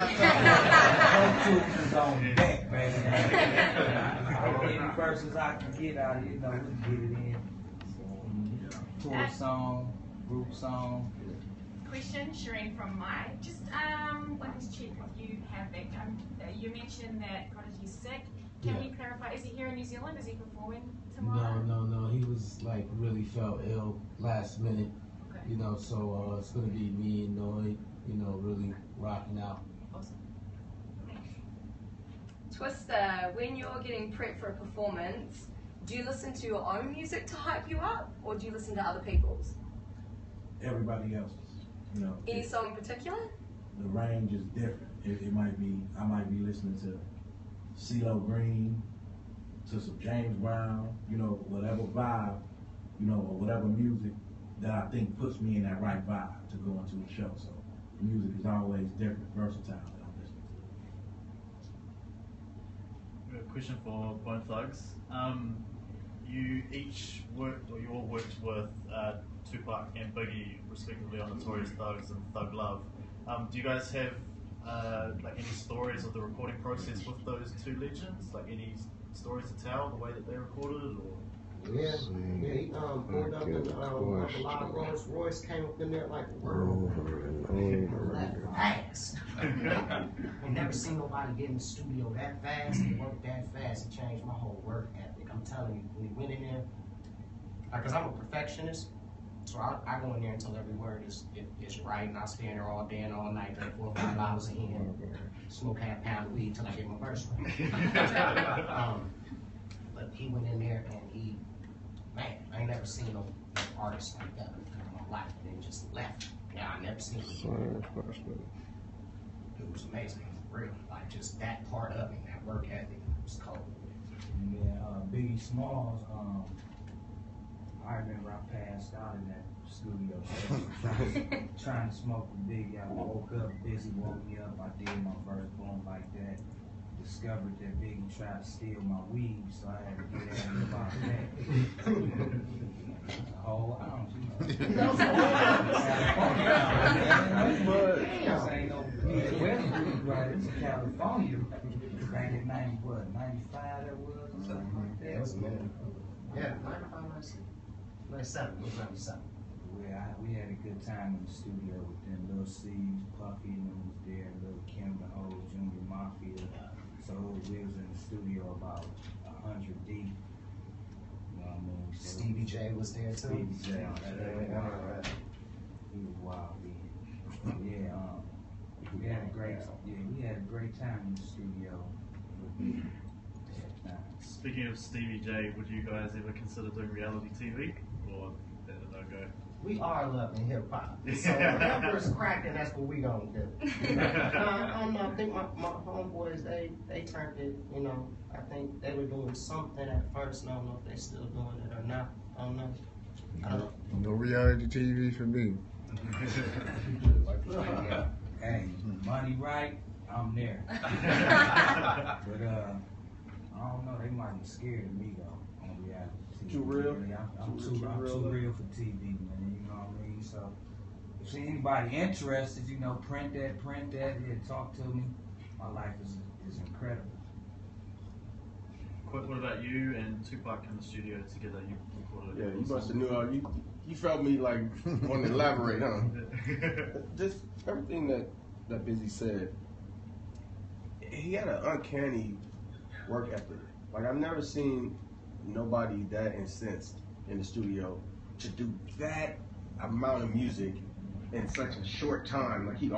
Troops on deck, baby. Any verses I can get out, you know, we get it in. Tour song, group song. Question, Shireen from Mike. Just um, wanted to check if you have that. Um, you mentioned that Prodigy's sick. Can Yeah. we clarify? Is he here in New Zealand? Is he performing tomorrow? No, no, no. He was like really felt ill last minute, Okay. you know. So uh, it's gonna be me and Noy, you know, really rocking out. Awesome. Twista, when you're getting prepped for a performance, do you listen to your own music to hype you up, or do you listen to other people's? everybody else's. You know, Any it- song in particular? the range is different. It, it might be I might be listening to CeeLo Green, to some James Brown, you know, whatever vibe, you know, or whatever music that I think puts me in that right vibe to go into a show. So music is always different, versatile that I'm listening to. We have a question for Bone Thugs. Um, you each worked, or you all worked with uh, Tupac and Biggie, respectively, on Notorious Thugs and Thug Love. Um, do you guys have uh, like any stories of the recording process with those two legends? Like any stories to tell, the way that they recorded, or Yeah, yeah, he um, pulled up in Good um, a lot of Rolls Royce, came up in there like a world. Over and over That fast. I never seen nobody get in the studio that fast and work that fast. It changed my whole work ethic. I'm telling you, when he went in there, like, cause I'm a perfectionist, so I, I go in there until every word is it, is right, and I stay in there all day and all night, drink four or five hours a hand, smoke half pound of weed till I get my verse right. um, but he went in there and he, man, I ain't never seen no artist like that in my life, and then just left. Yeah, I never seen it. Same question. It was amazing, for real. Like just that part of it, that work ethic was cold. And then uh, Biggie Smalls, um, I remember I passed out in that studio trying, trying to smoke with Biggie. I woke up, Bizzy woke me up. I did my first boom like that. Discovered that Biggie tried to steal my weed, so I had to get at him about that. The whole ounce, you know. This ain't no Right? It's California. Back in 90, what, 95 that was, or something like that. Yeah, it was a minute. Yeah, 95, 96. 97, it was 97. We, I, we had a good time in the studio with them. Little Cease, Puffy, and them was there. Little Kim, the whole Junior Mafia. So we was in the studio about a hundred deep. You know what I mean? So Stevie J was there too. Stevie J, Yeah, yeah, yeah, yeah. He was wild. Then. Yeah, um, we had a great. Yeah, we had a great time in the studio. With Biggie at that time. speaking of Stevie J, would you guys ever consider doing reality TV, or that a no go? We are loving hip hop. So whatever is cracking, that's what we gonna do. I, I don't know. I think my, my homeboys they they turned it. You know, I think they were doing something at first. and I don't know if they're still doing it or not. I don't know. I don't know. No reality TV for me. Hey, money right, I'm there. But uh, I don't know. They might be scared of me though on reality. TV. Too real? Yeah, I'm, I'm Too- too, too I'm real? too real for TV, man. You know what I mean? So if anybody interested, you know, print that, print that. Yeah, talk to me. My life is is incredible. What, what about you and Tupac in the studio together? You recorded. Yeah, you must have knew. Uh, you you felt me like want to elaborate, huh? Just everything that that Bizzy said. He had an uncanny work ethic. Like I've never seen nobody that incensed in the studio to do that amount of music in such a short time. Like he